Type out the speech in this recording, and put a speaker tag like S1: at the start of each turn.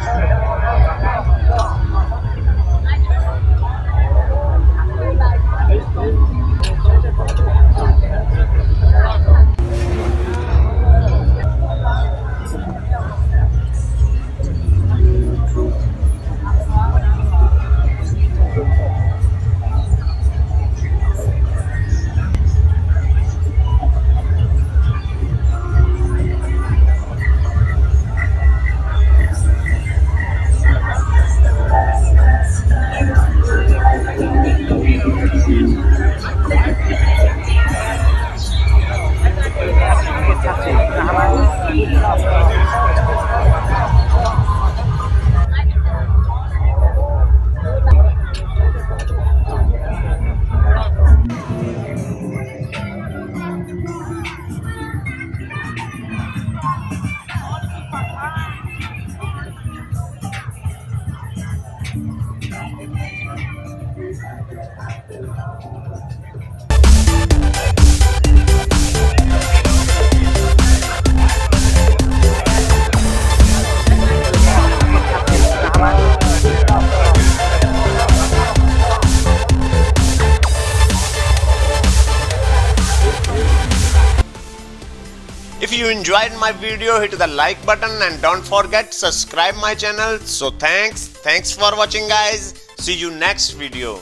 S1: Christmas. If you enjoyed my video, hit the like button and don't forget subscribe my channel. So thanks. Thanks for watching guys. See you next video.